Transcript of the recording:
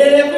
Ele é